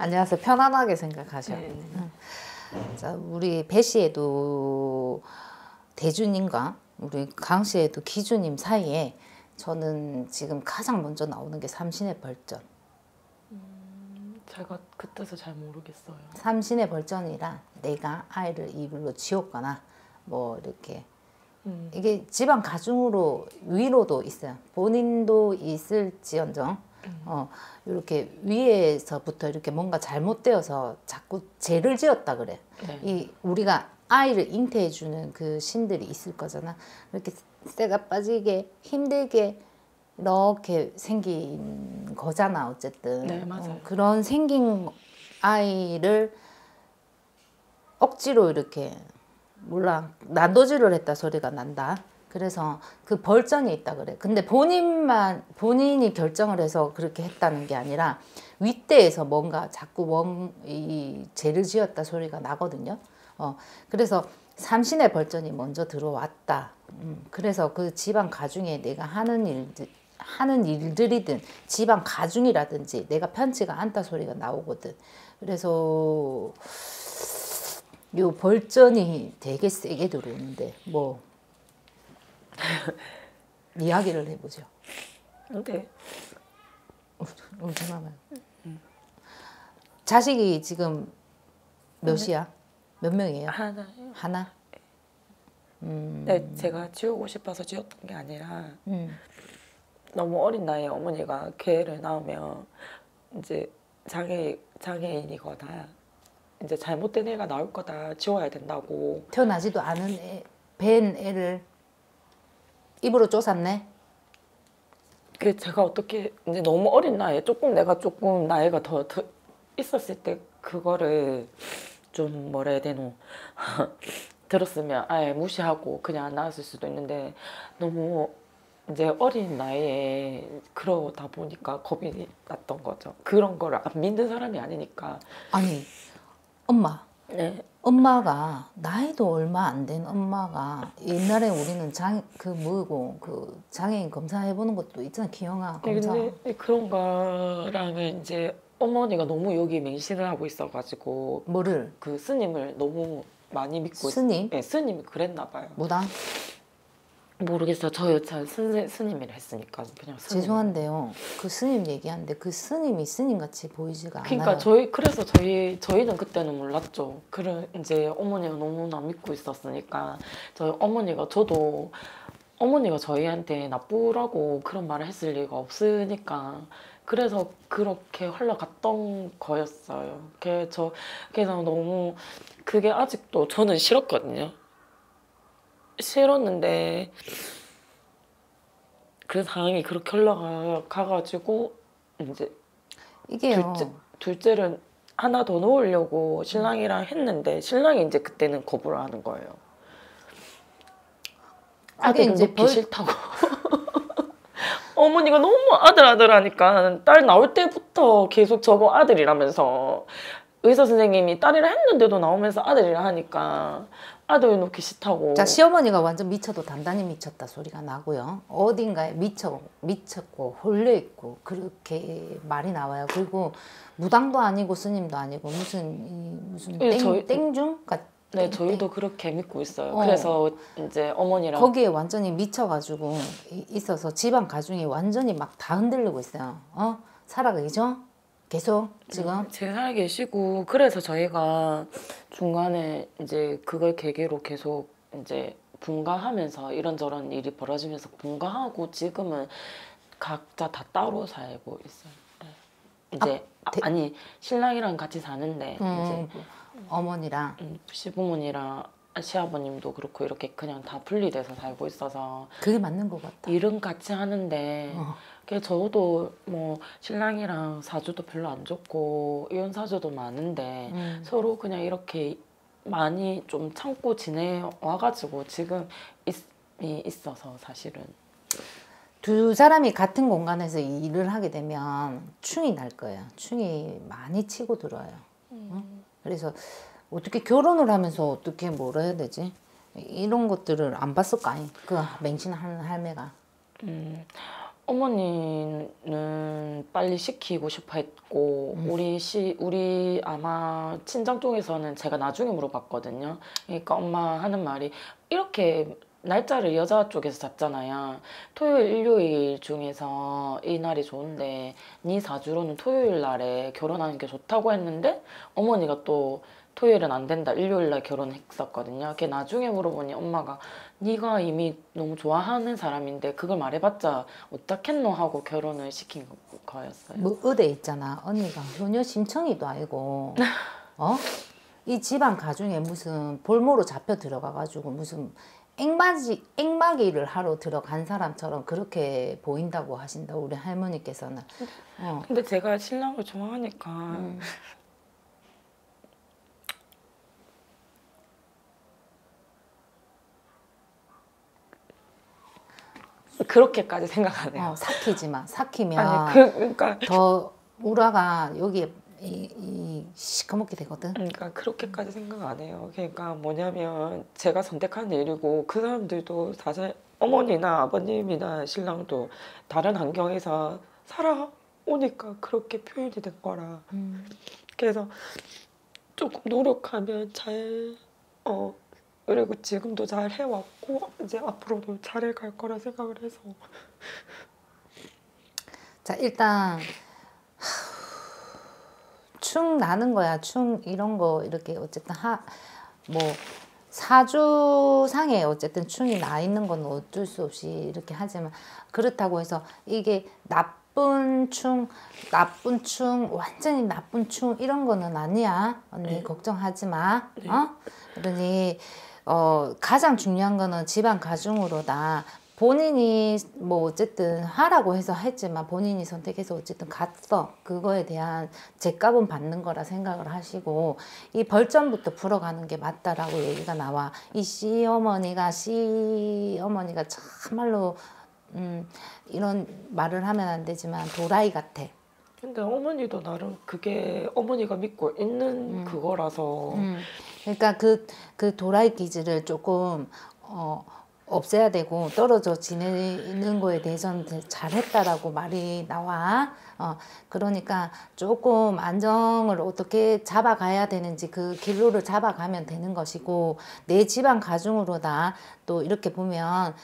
안녕하세요. 편안하게 생각하셔. 네. 응. 자, 우리 배 씨에도 대주님과 우리 강 씨에도 기주님 사이에 저는 지금 가장 먼저 나오는 게 삼신의 벌전. 제가 그 뜻을 잘 모르겠어요. 삼신의 벌전이라 내가 아이를 이불로 지웠거나 뭐 이렇게 음. 이게 집안 가중으로 위로도 있어요. 본인도 있을지언정 어 이렇게 위에서부터 이렇게 뭔가 잘못되어서 자꾸 죄를 지었다 그래. 네. 이 우리가 아이를 잉태해 주는 그 신들이 있을 거잖아. 이렇게 쇠가 빠지게 힘들게 이렇게 생긴 거잖아 어쨌든. 네. 어, 그런 생긴 아이를 억지로 이렇게 몰라 난도질을 했다 소리가 난다. 그래서 그 벌전이 있다 그래. 근데 본인만 본인이 결정을 해서 그렇게 했다는 게 아니라 윗대에서 뭔가 자꾸 원이 죄를 지었다 소리가 나거든요. 어 그래서 삼신의 벌전이 먼저 들어왔다. 음, 그래서 그 집안 가중에 내가 하는 일들 하는 일들이든 집안 가중이라든지 내가 편치가 않다 소리가 나오거든. 그래서 요 벌전이 되게 세게 들어오는데 뭐 이야기를 해보죠. 근데 울지 마봐요. 자식이 지금 몇이야? 몇 명이에요? 하나 하나? 음, 네, 제가 지우고 싶어서 지웠던 게 아니라 음, 너무 어린 나이에 어머니가 걔를 낳으면 이제 장애 장애인이거나 이제 잘못된 애가 나올 거다 지워야 된다고 태어나지도 않은 애, 뵌 애를 입으로 쫓았네. 그 제가 어떻게 이제 너무 어린 나이에 조금 내가 조금 나이가 더, 더 있었을 때 그거를 좀 뭐라 해야 되노 들었으면 아예 무시하고 그냥 안 나왔을 수도 있는데 너무 이제 어린 나이에 그러다 보니까 겁이 났던 거죠. 그런 거를 안 믿는 사람이 아니니까. 아니 엄마 네. 엄마가 나이도 얼마 안 된 엄마가 옛날에 우리는 장 그 뭐고 그 장애인 검사 해 보는 것도 있잖아 기영아 검사. 근데 그런 거랑은 이제 어머니가 너무 여기 맹신을 하고 있어가지고 뭐를? 그 스님을 너무 많이 믿고 있- 스님? 네, 스님이 그랬나 봐요. 무당 모르겠어요. 저 여차 스, 스님이라 했으니까 그냥 스님. 죄송한데요 그 스님 얘기하는데 그 스님이 스님 같이 보이지가 그러니까 않아요. 저희 그래서 저희 저희는 그때는 몰랐죠. 그래 이제 어머니가 너무나 믿고 있었으니까 저희 어머니가 저도 어머니가 저희한테 나쁘라고 그런 말을 했을 리가 없으니까 그래서 그렇게 흘러갔던 거였어요. 그래서 저 그래서 너무 그게 아직도 저는 싫었거든요. 싫었는데 그 상황이 그렇게 흘러가 가가지고 이제 이게요. 둘째, 둘째를 하나 더 놓으려고 신랑이랑 했는데 신랑이 이제 그때는 거부를 하는 거예요. 아들을 이제 놓기 벌- 싫다고. 어머니가 너무 아들 아들 하니까 딸 나올 때부터 계속 저거 아들이라면서 의사 선생님이 딸이라 했는데도 나오면서 아들이라 하니까 아들 놓기 싫다고. 자 시어머니가 완전 미쳐도 단단히 미쳤다 소리가 나고요. 어딘가에 미쳐 미쳤고 홀려 있고 그렇게 말이 나와요. 그리고 무당도 아니고 스님도 아니고 무슨 이, 무슨 예, 땡, 저희- 땡중 같. 네, 땡- 저희도 그렇게 믿고 있어요. 어. 그래서 이제 어머니랑 거기에 완전히 미쳐가지고 이- 있어서 집안 가중이 완전히 막 다 흔들리고 있어요. 어 살아계죠? 계속 지금 제 살아 계시고 그래서 저희가 중간에 이제 그걸 계기로 계속 이제 분가하면서 이런저런 일이 벌어지면서 분가하고 지금은 각자 다 따로 살고 있어요. 네. 이제 아, 대- 아, 니 신랑이랑 같이 사는데 이제 음, 어머니랑 음, 시부모니랑 시아버님도 그렇고 이렇게 그냥 다 분리돼서 살고 있어서 그게 맞는 것 같다. 일은 같이 하는데 어. 그게 저도 뭐 신랑이랑 사주도 별로 안 좋고 이혼 사주도 많은데 음. 서로 그냥 이렇게 많이 좀 참고 지내와가지고 지금 있, 있어서 사실은 두 사람이 같은 공간에서 일을 하게 되면 충이 날 거예요. 충이 많이 치고 들어와요. 어? 그래서 어떻게 결혼을 하면서 어떻게 뭐라 해야 되지? 이런 것들을 안 봤을 거 아니? 그 맹신하는 할매가. 음, 어머니는 빨리 시키고 싶어 했고 음. 우리 시 우리 아마 친정 쪽에서는 제가 나중에 물어봤거든요. 그러니까 엄마 하는 말이 이렇게 날짜를 여자 쪽에서 잡잖아요. 토요일, 일요일 중에서 이 날이 좋은데 네 사주로는 토요일 날에 결혼하는 게 좋다고 했는데 어머니가 또 토요일은 안 된다. 일요일 날 결혼했었거든요. 걔 나중에 물어보니 엄마가 네가 이미 너무 좋아하는 사람인데 그걸 말해봤자 어떻겠노 하고 결혼을 시킨 거였어요. 뭐 의대 있잖아. 언니가 효녀 심청이도 아니고 어? 이 집안 가중에 무슨 볼모로 잡혀 들어가가지고 무슨 앵마지 앵마기를 하러 들어간 사람처럼 그렇게 보인다고 하신다 우리 할머니께서는. 어. 근데 제가 신랑을 좋아하니까 음. 그렇게까지 생각 안 해요. 어, 삭히지 마. 삭히면 아니 그, 그러니까 더 우라가 여기에 이, 이 시커멓게 되거든. 그러니까 그렇게까지 생각 안 해요. 그러니까 뭐냐면 제가 선택한 일이고 그 사람들도 사실 어머니나 아버님이나 신랑도 다른 환경에서 살아오니까 그렇게 표현이 된 거라. 음. 그래서 조금 노력하면 잘 어. 그리고 지금도 잘 해왔고 이제 앞으로도 잘해갈 거라 생각을 해서 자 일단 충 나는 거야. 충 이런 거 이렇게 어쨌든 하 뭐 사주상에 어쨌든 충이 나 있는 건 어쩔 수 없이 이렇게 하지만 그렇다고 해서 이게 나쁜 충, 나쁜 충, 완전히 나쁜 충 이런 거는 아니야. 언니 네. 걱정하지 마. 네. 어? 그러니 어 가장 중요한 거는 집안 가중으로다. 본인이 뭐 어쨌든 하라고 해서 했지만 본인이 선택해서 어쨌든 갔어. 그거에 대한 제값은 받는 거라 생각을 하시고 이 벌점부터 풀어가는 게 맞다라고 얘기가 나와. 이 시어머니가 시어머니가 참말로 음 이런 말을 하면 안 되지만 도라이 같아. 근데 어머니도 나름 그게 어머니가 믿고 있는 그거라서. 음, 그러니까 그, 그 도라이 기질을 조금, 어, 없애야 되고 떨어져 지내는 거에 대해서는 잘했다라고 말이 나와. 어, 그러니까 조금 안정을 어떻게 잡아가야 되는지 그 길로를 잡아가면 되는 것이고 내 집안 가중으로다 또 이렇게 보면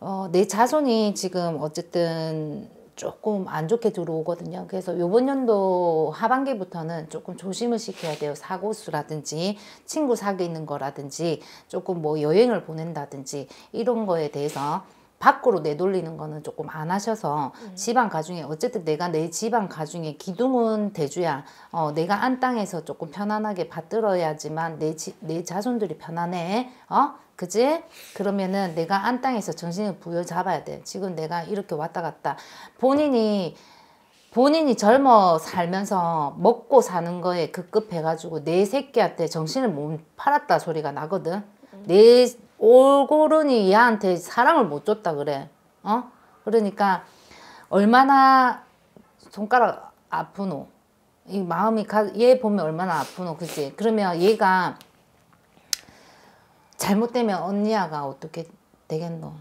어, 내 자손이 지금 어쨌든 조금 안 좋게 들어오거든요. 그래서 요번 연도 하반기부터는 조금 조심을 시켜야 돼요. 사고 수라든지 친구 사귀는 거라든지 조금 뭐 여행을 보낸다든지 이런 거에 대해서 밖으로 내돌리는 거는 조금 안 하셔서 집안 가중에 어쨌든 내가 내 집안 가중에 기둥은 대주야 어, 내가 안 땅에서 조금 편안하게 받들어야지만 내, 지, 내 자손들이 편안해. 어? 그지? 그러면은 내가 안 땅에서 정신을 부여잡아야 돼. 지금 내가 이렇게 왔다 갔다. 본인이 본인이 젊어 살면서 먹고 사는 거에 급급해가지고 내 새끼한테 정신을 못 팔았다 소리가 나거든. 내 올고른이 얘한테 사랑을 못 줬다 그래. 어? 그러니까 얼마나 손가락 아프노. 이 마음이 가, 얘 보면 얼마나 아프노, 그지? 그러면 얘가 잘못되면 언니야가 어떻게 되겠노?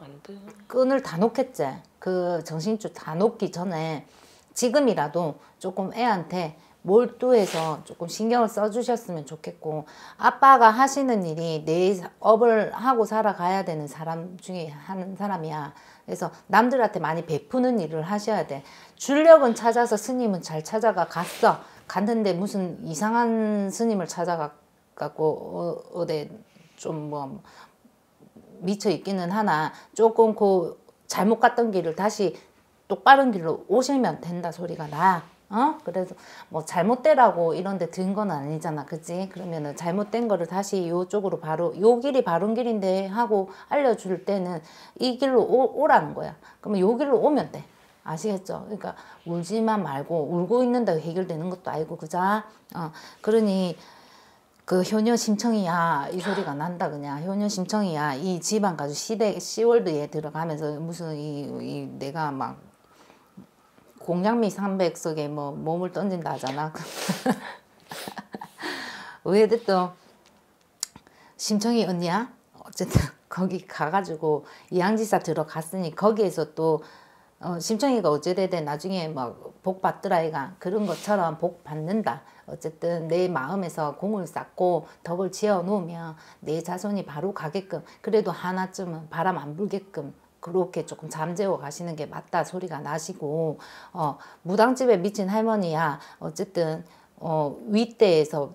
안 돼. 끈을 다 놓겠지. 그 정신줄 다 놓기 전에 지금이라도 조금 애한테 몰두해서 조금 신경을 써주셨으면 좋겠고 아빠가 하시는 일이 내 업을 하고 살아가야 되는 사람 중에 하는 사람이야. 그래서 남들한테 많이 베푸는 일을 하셔야 돼. 줄력은 찾아서 스님은 잘 찾아가 갔어. 갔는데 무슨 이상한 스님을 찾아가고 어, 어디 좀뭐 미쳐 있기는 하나 조금 그 잘못 갔던 길을 다시 똑바른 길로 오시면 된다 소리가 나. 어? 그래서 뭐 잘못되라고 이런 데 든 건 아니잖아. 그지? 그러면은 잘못된 거를 다시 요쪽으로 바로 요 길이 바른 길인데 하고 알려줄 때는 이 길로 오, 오라는 거야. 그러면 요 길로 오면 돼. 아시겠죠? 그러니까 울지만 말고 울고 있는다고 해결되는 것도 아니고 그자? 어, 그러니 그 효녀 심청이야 이 소리가 난다 그냥 효녀 심청이야 이 집안 가지고 시대 시월드에 들어가면서 무슨 이, 이 내가 막 공양미 300석에 뭐 몸을 던진다 하잖아 왜됐든 심청이 언니야 어쨌든 거기 가가지고 이양지사 들어갔으니 거기에서 또 어, 심청이가 어찌되든 나중에 뭐복 받더라 이가 그런 것처럼 복 받는다. 어쨌든 내 마음에서 공을 쌓고 덕을 지어 놓으면 내 자손이 바로 가게끔 그래도 하나쯤은 바람 안 불게끔 그렇게 조금 잠재워 가시는 게 맞다 소리가 나시고 어, 무당집에 미친 할머니야 어쨌든 어, 윗대에서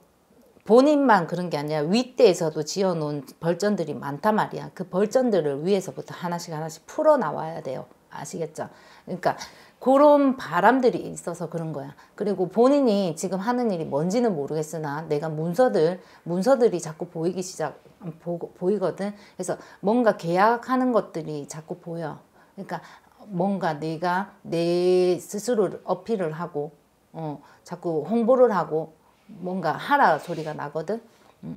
본인만 그런 게 아니라 윗대에서도 지어놓은 벌전들이 많단 말이야. 그 벌전들을 위에서부터 하나씩 하나씩 풀어 나와야 돼요. 아시겠죠? 그러니까 그런 바람들이 있어서 그런 거야. 그리고 본인이 지금 하는 일이 뭔지는 모르겠으나 내가 문서들 문서들이 자꾸 보이기 시작 보, 보이거든. 그래서 뭔가 계약하는 것들이 자꾸 보여. 그러니까 뭔가 내가 내 스스로를 어필을 하고 어, 자꾸 홍보를 하고 뭔가 하라 소리가 나거든.